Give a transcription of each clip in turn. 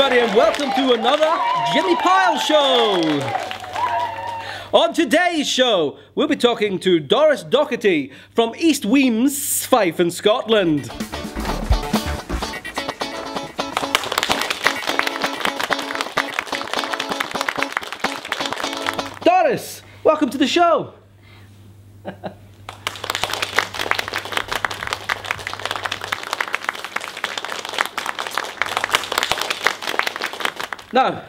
and welcome to another Jimmy Pile Show. On today's show, we'll be talking to Doris Docherty from East Wemyss, Fife in Scotland. Doris, welcome to the show. Now,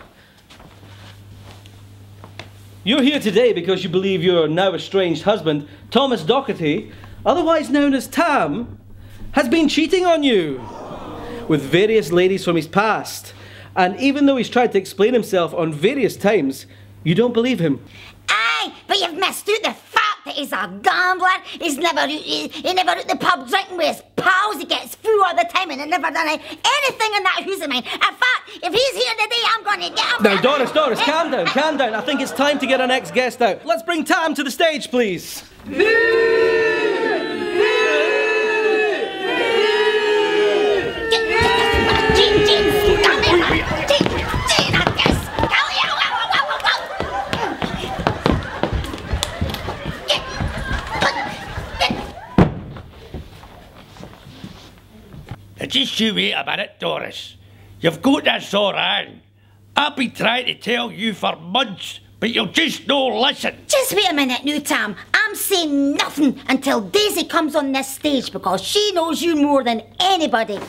you're here today because you believe your now estranged husband, Thomas Docherty, otherwise known as Tam, has been cheating on you with various ladies from his past. And even though he's tried to explain himself on various times, you don't believe him. Aye, but you've out the that he's a gambler. He's never he, he never at the pub drinking with his pals. He gets through all the time and he never done anything in that house of mine. In fact, if he's here today, I'm going to get him. Now, Doris, Doris, eh? calm down, calm down. I think it's time to get our next guest out. Let's bring Tam to the stage, please. Jean, Jean, come here. Jean, Jean, I guess. Come here. Wow, wow, wow, wow. Now just you wait a minute, Doris. You've got this all wrong. I've been trying to tell you for months, but you'll just no listen. Just wait a minute now, Tam. I'm saying nothing until Daisy comes on this stage because she knows you more than anybody.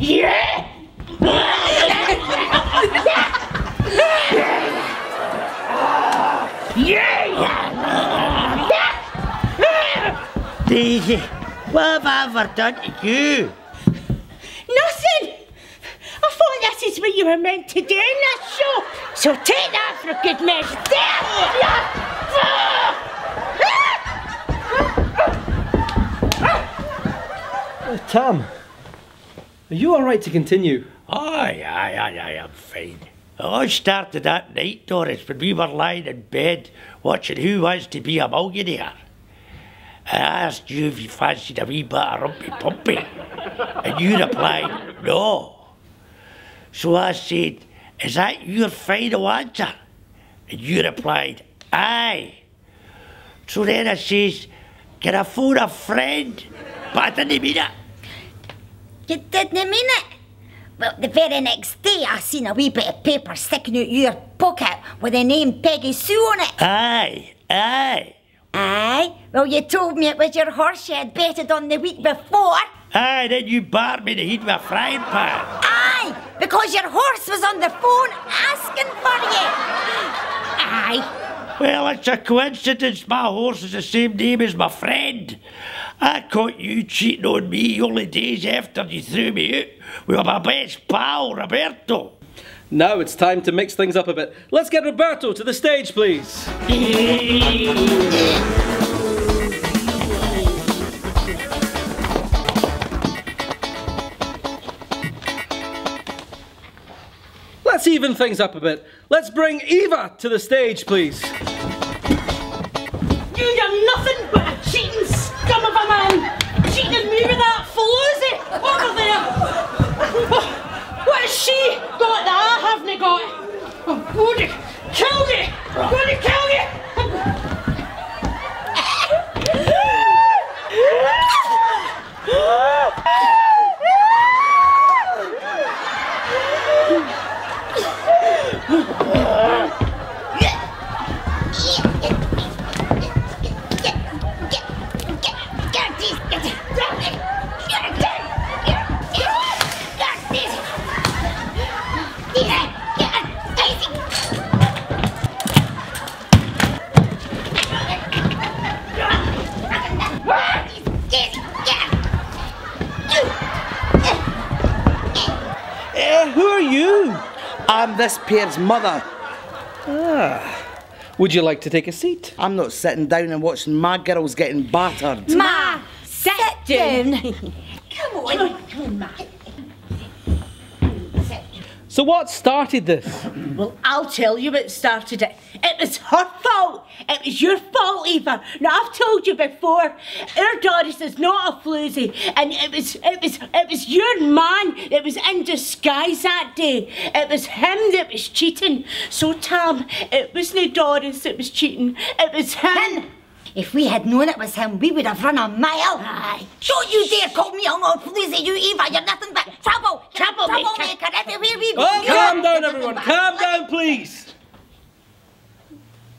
Yeah! yeah! Daisy, what have I ever done to you? Nothing! I thought this is what you were meant to do in this show. So take that for a good measure. Uh, Tam, are you all right to continue? Aye, aye, aye, aye, I'm fine. It all started that night, Doris, when we were lying in bed watching Who Wants to Be a Millionaire. I asked you if you fancied a wee bit of rumpy pumpy, and you replied, no. So I said, Is that your final answer? And you replied, Aye. So then I says, Can I phone a friend? But I didn't mean it. You didn't mean it? Well, the very next day I seen a wee bit of paper sticking out your pocket with the name Peggy Sue on it. Aye, aye. Aye? Well, you told me it was your horse you had betted on the week before. Aye, then you barred me to heat with a frying pan. Aye, because your horse was on the phone asking for you. Aye. Well, it's a coincidence my horse is the same name as my friend. I caught you cheating on me only days after you threw me out with my best pal, Roberto. Now it's time to mix things up a bit. Let's get Roberto to the stage, please. Let's even things up a bit. Let's bring Eva to the stage, please. You're nothing but a cheating scum of a man. You? I'm this pair's mother. Ah. Would you like to take a seat? I'm not sitting down and watching my girls getting battered. Ma, sit down. Come on. Come on, Ma. So what started this? Well, I'll tell you what started it. It was her fault. It was your fault, Eva. Now I've told you before, our Doris is not a floozy, and it was it was it was your man that was in disguise that day. It was him that was cheating. So Tam, it wasn't Doris that was cheating. It was him. Him. If we had known it was him, we would have run a mile. Aye. Don't you dare call me young old floozy, you Eva. You're nothing but trouble. You're a Troublemaker. troublemaker everywhere we go. Oh, calm down, everyone. Calm down, please.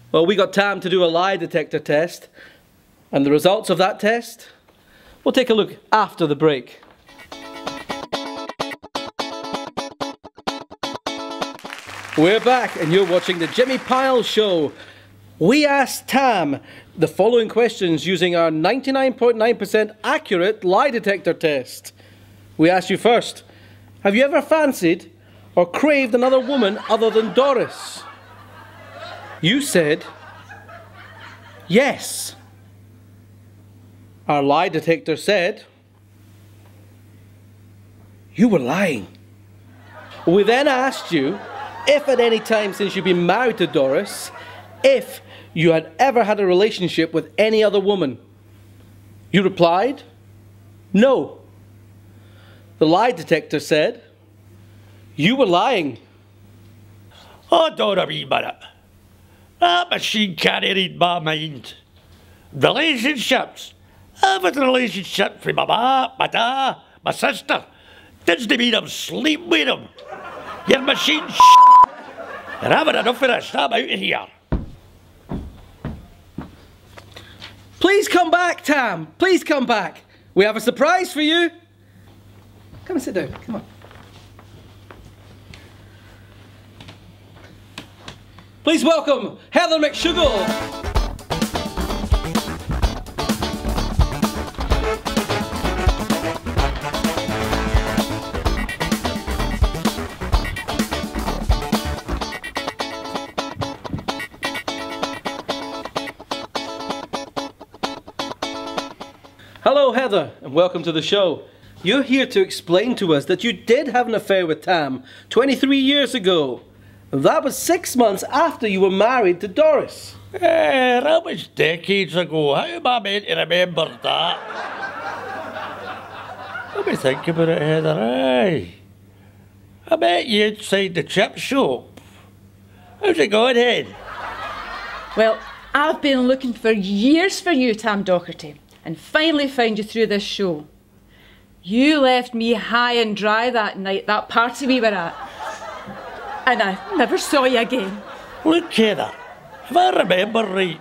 Well, we got Tam to do a lie detector test, and the results of that test, we'll take a look after the break. We're back, and you're watching the Jimmy Pile Show. We asked Tam the following questions using our 99.9% accurate lie detector test. We asked you first Have you ever fancied or craved another woman other than Doris? You said yes. Our lie detector said you were lying. We then asked you if at any time since you've been married to Doris, if you had ever had a relationship with any other woman. You replied, no. The lie detector said, you were lying. Hold on a wee minute. That machine can't read my mind. Relationships. I've had a relationship with my ma, my dad, my sister. Doesn't I'm sleeping with them. Your machine You're having enough of this. I'm out of here. Please come back, Tam. Please come back. We have a surprise for you. Come and sit down. Come on. Please welcome Heather McShugle. Hello, Heather, and welcome to the show. You're here to explain to us that you did have an affair with Tam 23 years ago. That was six months after you were married to Doris. Eh, that was decades ago. How am I meant to remember that? Let me think about it, Heather. Aye. I met you inside the chip shop. How's it going, Hen? Well, I've been looking for years for you, Tam Docherty, and finally found you through this show. You left me high and dry that night, that party we were at. And I never saw you again. Look, Heather, if I remember right,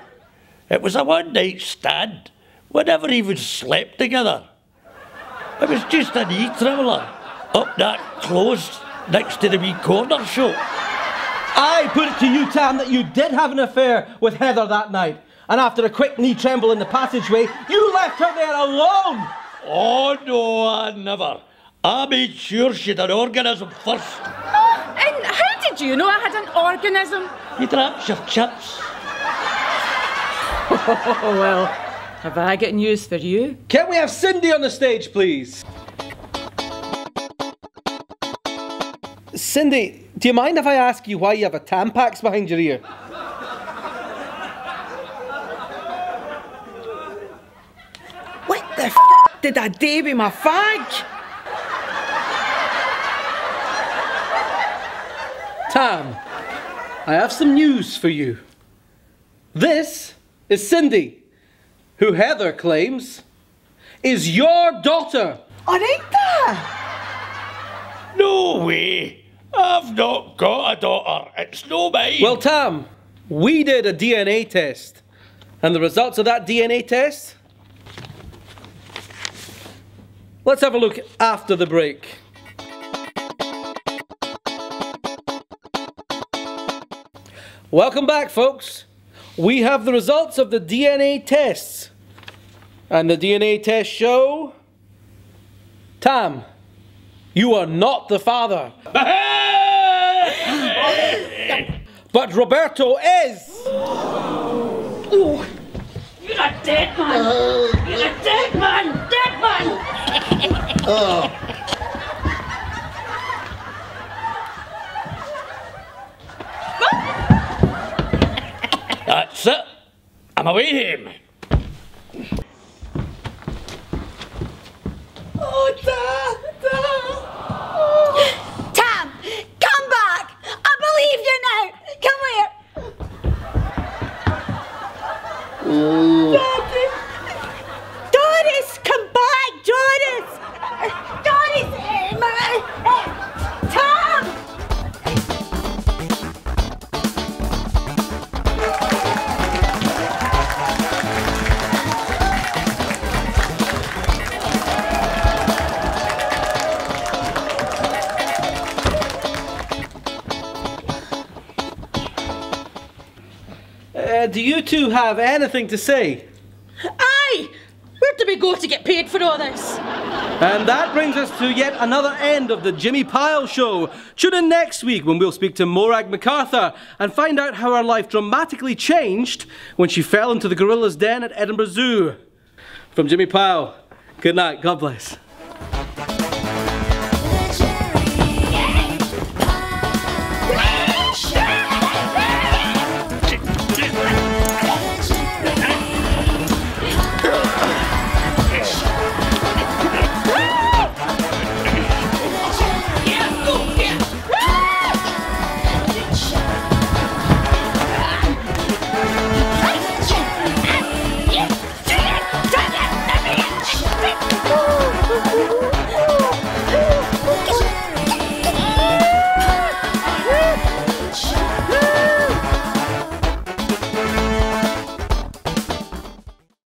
it was a one night stand. We never even slept together. It was just an e traveller up that close next to the wee corner shop. I put it to you, Tam, that you did have an affair with Heather that night. And after a quick knee tremble in the passageway, you left her there alone. Oh no, I never. I made sure she'd an organism first. And how did you know I had an organism? You dropped your chips. Oh, well, have I got news for you? Can we have Cindy on the stage, please? Cindy, do you mind if I ask you why you have a Tampax behind your ear? What the f did I do with my fag? Tam, I have some news for you. This is Cindy, who Heather claims is your daughter. Alright No way. I've not got a daughter. It's no mine. Well, Tam, we did a DNA test, and the results of that DNA test. Let's have a look after the break. Welcome back, folks. We have the results of the DNA tests. And the DNA tests show. Tam, you are not the father. But Roberto is. Oh, you're a dead man. You're a dead man. Dead man. That's oh. I'm away home. Uh, do you two have anything to say? Aye! Where do we go to get paid for all this? And that brings us to yet another end of the Jimmy Pile Show. Tune in next week when we'll speak to Morag MacArthur and find out how her life dramatically changed when she fell into the gorilla's den at Edinburgh Zoo. From Jimmy Pile, good night, God bless.